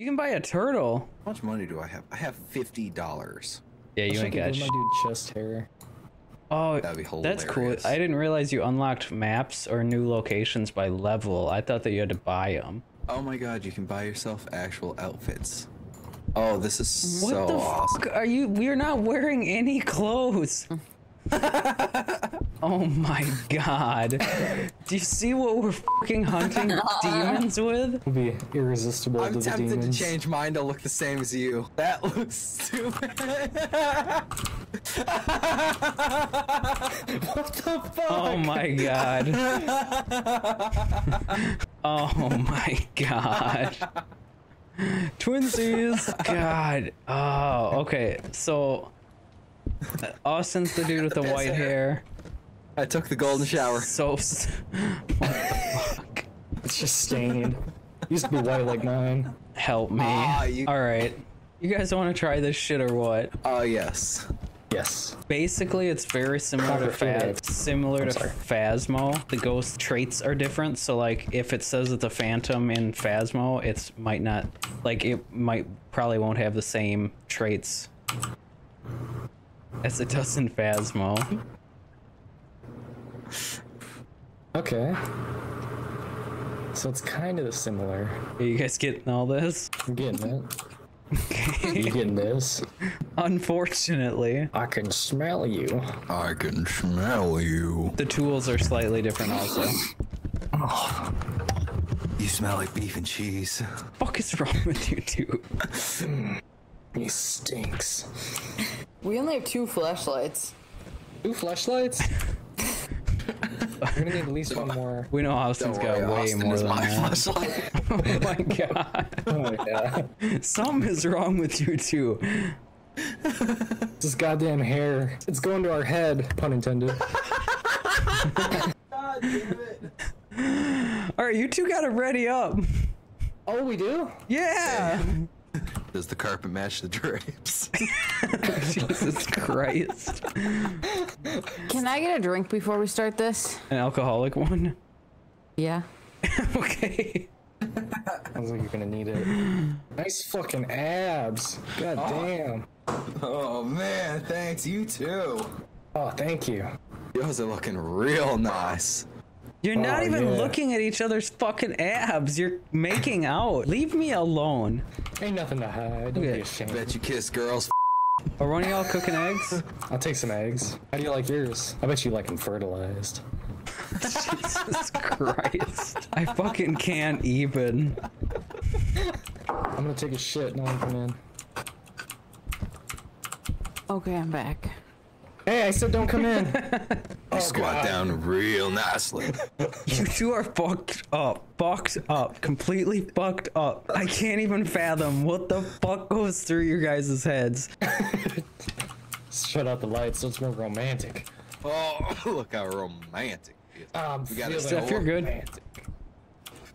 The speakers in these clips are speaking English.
You can buy a turtle. How much money do I have? I have fifty dollars. Yeah, you I ain't should got. give sh- my dude chest hair. Oh, That'd be that's cool. I didn't realize you unlocked maps or new locations by level. I thought that you had to buy them. Oh my god, you can buy yourself actual outfits. Oh, this is What so the awesome. fuck are you? We're not wearing any clothes. oh my god. Do you see what we're fucking hunting demons with? It would be irresistible I'm to the tempted to change mine to look the same as you. That looks stupid. What the fuck? Oh my god. Oh my god. Twinsies. God. Oh, okay. So uh, Austin's the dude with the white hair. I took the golden shower. So what the fuck? It's just stained. Used to be white like mine. Help me. Ah, you- All right. You guys want to try this shit or what? Oh yes. Yes. Basically, it's very similar to Copperfield. Phas- similar to sorry. Phasmo. The ghost traits are different. So, like, if it says it's a phantom in Phasmo, it's might not like it might probably won't have the same traits as it does in Phasmo. Okay. So it's kind of similar. Are you guys getting all this? I'm getting it. You getting this? Unfortunately, I can smell you. I can smell you. the tools are slightly different. Also, Oh. You smell like beef and cheese. fuck is wrong with you two? He stinks. We only have two flashlights. Two flashlights? We're gonna need at least one more. We know Austin's Don't got worry, way Austin more is than my that. flashlight. Oh my god. Oh my god. Something is wrong with you two. This goddamn hair. It's going to our head, pun intended. All right, you two gotta ready up. Oh, we do? Yeah. Does the carpet match the drapes? Jesus Christ. Can I get a drink before we start this? An alcoholic one. Yeah. okay. Sounds like you're gonna need it. Nice fucking abs. God oh. damn. oh man, thanks. You too. Oh, thank you. Yours are looking real nice. You're not Oh, even yeah. looking at each other's fucking abs. You're making out. Leave me alone. Ain't nothing to hide. Don't Okay. be ashamed. Bet you kiss girls. Are one of y'all cooking eggs? I'll take some eggs. How do you like yours? I bet you like them fertilized. Jesus Christ. I fucking can't even. I'm gonna take a shit now. Come in. Okay, I'm back. Hey, I said don't come in. Squat down real nicely. You two are fucked up. Fucked up. Completely fucked up. I can't even fathom what the fuck goes through your guys' heads. Shut out the lights so it's more romantic. Oh, look how romantic. it is. Um, We gotta Steph, you're good. romantic.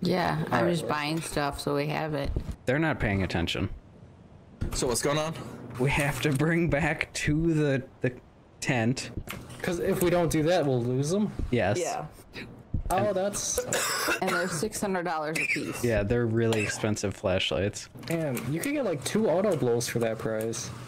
Yeah, I'm Alright, just buying stuff so we have it. They're not paying attention. So what's going on? We have to bring back to the the tent. Cause if we don't do that, we'll lose them. Yes. Yeah. Oh, that's And they're six hundred dollars a piece. Yeah, they're really expensive flashlights. damn. You could get like two auto blows for that price.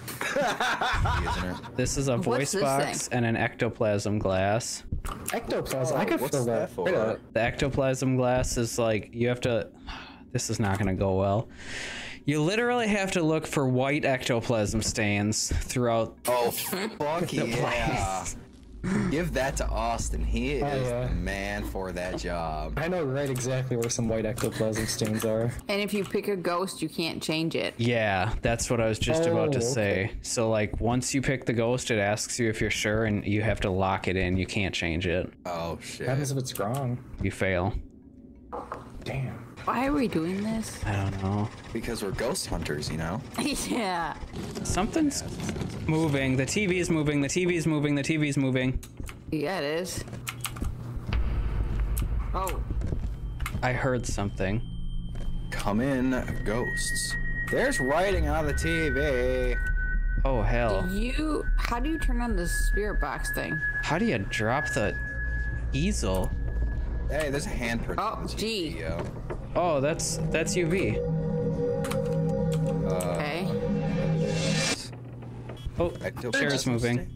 This is a voice this box and an ectoplasm glass. Ectoplasm. Oh, I could what's fill that that. for? Look that. The ectoplasm glass is like you have to this is not going to go well. You literally have to look for white ectoplasm stains throughout Oh, fuck yeah. Give that to Austin. He oh, is yeah. the man for that job. I know right exactly where some white ectoplasm stains are. And if you pick a ghost, you can't change it. Yeah, that's what I was just about to Oh, say. So like once you pick the ghost it asks you if you're sure and you have to lock it in. You can't change it. Oh What shit. happens if it's wrong? You fail. Damn. Why are we doing this? I don't know. Because we're ghost hunters, you know? yeah. Something's moving. The TV's moving. The TV's moving. The TV's moving. Yeah, it is. Oh, I heard something. Come in, ghosts. There's writing on the TV. Oh hell. do you? How do you turn on the spirit box thing? How do you drop the easel? Hey, there's a handprint. Oh, on the oh, gee. Oh, that's that's UV. Okay. Oh, chair is moving.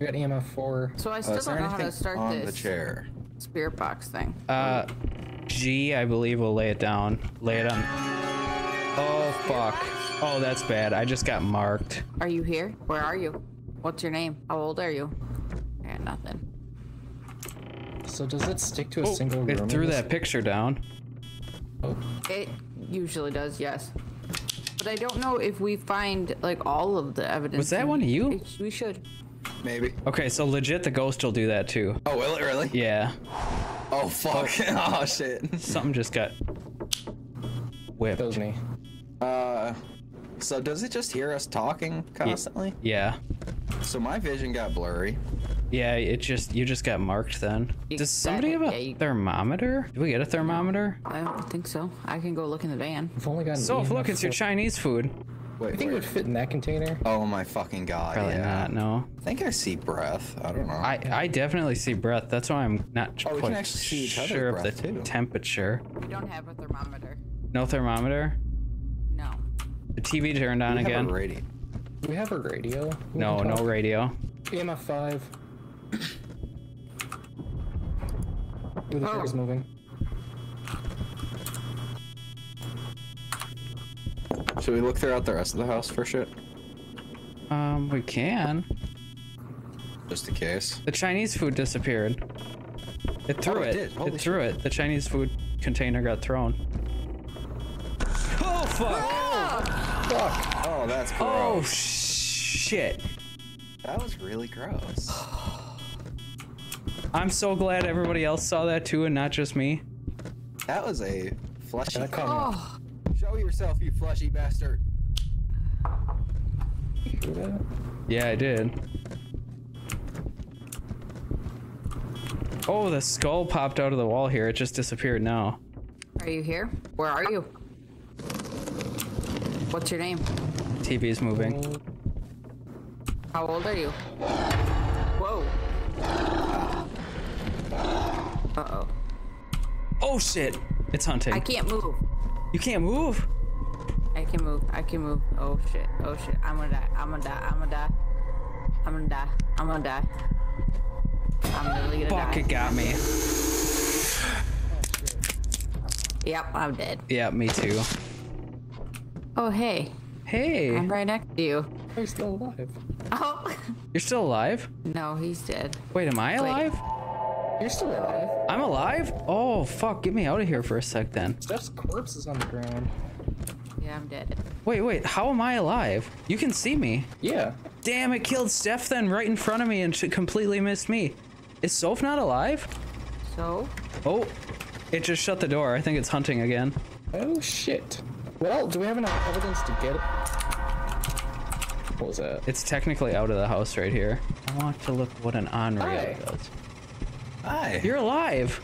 I got EMF four. So I still uh, don't know how to start on this. the chair. Spirit box thing. Uh, G, I believe, will lay it down. Lay it on. Oh fuck. Oh, that's bad. I just got marked. Are you here? Where are you? What's your name? How old are you? I got nothing. So does it stick to a oh, single room? It threw that picture down. It usually does, yes. But I don't know if we find like all of the evidence. Was that one of you? We should. Maybe. Okay, so legit, the ghost will do that too. Oh, will it really? Yeah. Oh, fuck. Oh, shit. Something just got whipped. That was me. Uh, so does it just hear us talking constantly? Yeah. So my vision got blurry. Yeah, it just you just got marked then. You Does somebody have a yeah, you- thermometer? Do we get a thermometer? I don't think so. I can go look in the van. We've only got. So look, it's your Chinese food. Wait, I think it would fit in that container. Oh my fucking god. Probably yeah. not. No. I think I see breath. I don't know. I I definitely see breath. That's why I'm not Oh, we can quite actually see each other's sure of the too. temperature. We don't have a thermometer. No thermometer. No. The TV turned on We have again. a radio. Do we have a radio? We No, no talk. radio. EMF five. Ooh, the Oh. is moving. Should we look throughout the rest of the house for shit? Um, we can. Just in case. The Chinese food disappeared. It threw Oh, it it. It threw it. The Chinese food container got thrown. Oh fuck! Fuck. Oh, that's gross. Oh shit! That was really gross. I'm so glad everybody else saw that too, and not just me. That was a fleshy. That caught me. Oh, Show yourself, you fleshy bastard. Yeah, I did. Oh, the skull popped out of the wall here. It just disappeared now. are you here? Where are you? What's your name? TV's moving. How old are you? Uh oh. Oh shit! It's hunting. I can't move. You can't move. I can move. I can move. Oh shit. Oh shit. I'm gonna die. I'm gonna die. I'm gonna die. I'm gonna die. I'm gonna die. I'm literally gonna Fuck! die. It got me. Yep, I'm dead. Yeah, me too. Oh hey, Hey, I'm right next to you. You're still alive. Oh you're still alive? no, he's dead. Wait, am I alive? You're still alive. I'm alive? Oh fuck! Get me out of here for a sec then. Steph's corpse is on the ground. Yeah, I'm dead. Wait, wait. How am I alive? You can see me. Yeah. Damn! It killed Steph then right in front of me and she completely missed me. Is Soph not alive? So Oh, it just shut the door. I think it's hunting again. Oh shit. Well, do we have enough evidence to get it? What was that? It's technically out of the house right here. I want to look what an on-rail does. Hi. You're alive.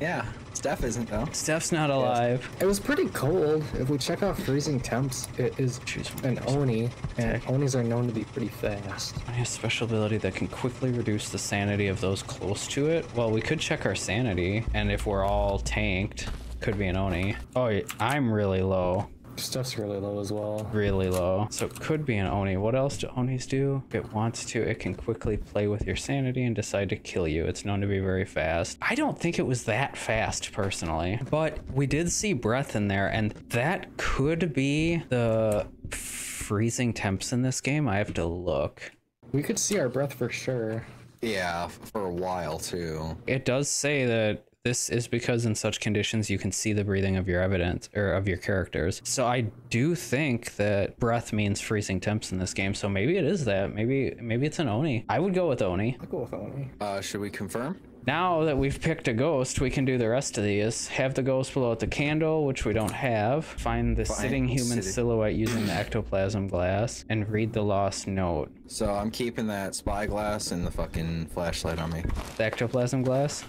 yeah. Steph isn't though. Steph's not alive. It was pretty cold. If we check out freezing temps, it is Choose an Oni, and Onis are known to be pretty fast. I have a special ability that can quickly reduce the sanity of those close to it. Well, we could check our sanity, and if we're all tanked, could be an Oni. Oh, I'm really low. Stuff's really low as well. Really low. So it could be an Oni. What else do Onis do? If it wants to, it can quickly play with your sanity and decide to kill you. It's known to be very fast. I don't think it was that fast, personally. But we did see breath in there, and that could be the freezing temps in this game. I have to look. We could see our breath for sure. Yeah, for a while too. It does say that this is because in such conditions you can see the breathing of your evidence or of your characters. So I do think that breath means freezing temps in this game. So maybe it is that. Maybe maybe it's an Oni. I would go with Oni. I'll go with Oni. Uh, should we confirm? Now that we've picked a ghost, we can do the rest of these. Have the ghost blow out the candle, which we don't have. Find the Fine. sitting human Sitting. silhouette using the ectoplasm glass, and read the lost note. So I'm keeping that spyglass and the fucking flashlight on me. The ectoplasm glass.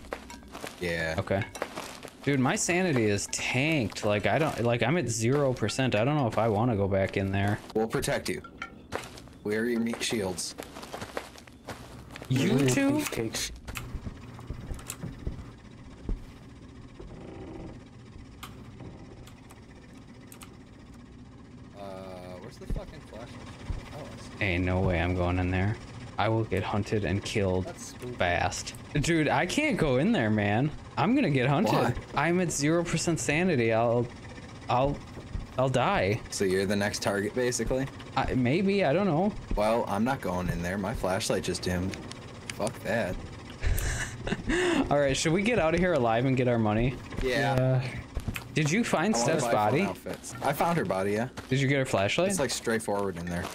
Yeah. Okay. Dude, my sanity is tanked. Like I don't like I'm at zero percent. I don't know if I want to go back in there. We'll protect you. Wear your meat shields. You two? Beefcake Uh, where's the fucking flashlight? Oh, Ain't no way I'm going in there. I will get hunted and killed fast. Dude, I can't go in there, man. I'm gonna get hunted. Why? I'm at zero percent sanity. I'll, I'll, I'll die. So you're the next target, basically? I, maybe I don't know. Well, I'm not going in there. My flashlight just dimmed. Fuck that. All right, should we get out of here alive and get our money? Yeah. Yeah. Did you find Steph's body? I found her body, yeah. Did you get her flashlight? It's like straightforward in there.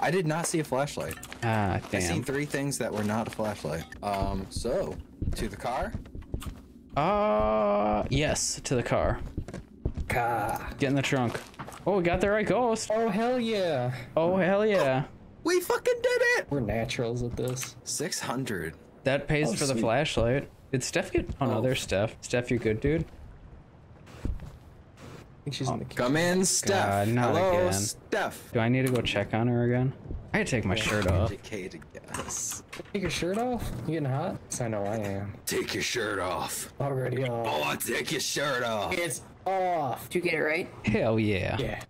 I did not see a flashlight. Ah, I seen three things that were not a flashlight. Um, so, to the car? Uh, yes, to the car. Ka. Get in the trunk. Oh, we got the right ghost. Oh hell yeah. Oh, hell yeah. We fucking did it! We're naturals at this. 600. That pays Oh, for the flashlight. Did Steph get? Oh, no, Oh. there's Steph. Steph, you good, dude? I think she's in the kitchen. Come in, uh, Steph. God, not Hello, again. Steph. Do I need to go check on her again? I gotta take my shirt off. Educated guess. Take your shirt off? You getting hot? 'Cause I know I am. Take your shirt off. Already oh, off. Oh, take your shirt off. It's off. Did you get it right? Hell yeah. Yeah.